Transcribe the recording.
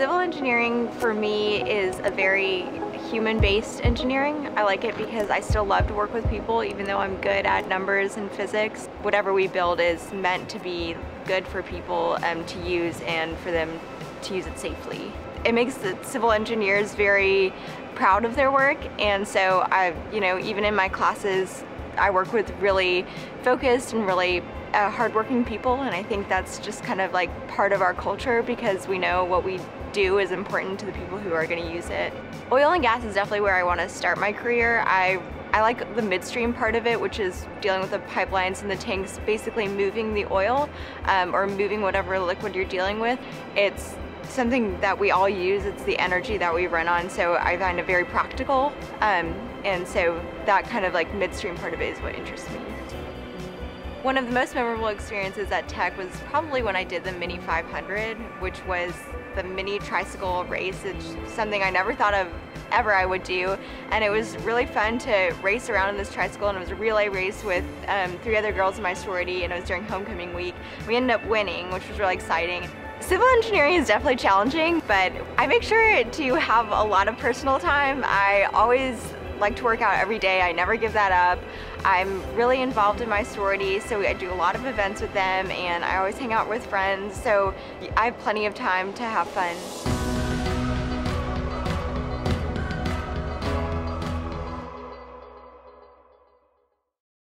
Civil engineering for me is a very human-based engineering. I like it because I still love to work with people even though I'm good at numbers and physics. Whatever we build is meant to be good for people um, to use and for them to use it safely. It makes the civil engineers very proud of their work and so I, you know, even in my classes I work with really focused and really uh, hardworking people and I think that's just kind of like part of our culture because we know what we do is important to the people who are going to use it. Oil and gas is definitely where I want to start my career. I I like the midstream part of it, which is dealing with the pipelines and the tanks, basically moving the oil um, or moving whatever liquid you're dealing with. It's something that we all use. It's the energy that we run on, so I find it very practical. Um, and so that kind of like midstream part of it is what interests me. One of the most memorable experiences at Tech was probably when I did the Mini 500, which was the mini tricycle race. It's something I never thought of ever I would do. And it was really fun to race around in this tricycle and it was a relay race with um, three other girls in my sorority and it was during homecoming week. We ended up winning, which was really exciting. Civil engineering is definitely challenging, but I make sure to have a lot of personal time. I always like to work out every day. I never give that up. I'm really involved in my sorority, so I do a lot of events with them, and I always hang out with friends, so I have plenty of time to have fun.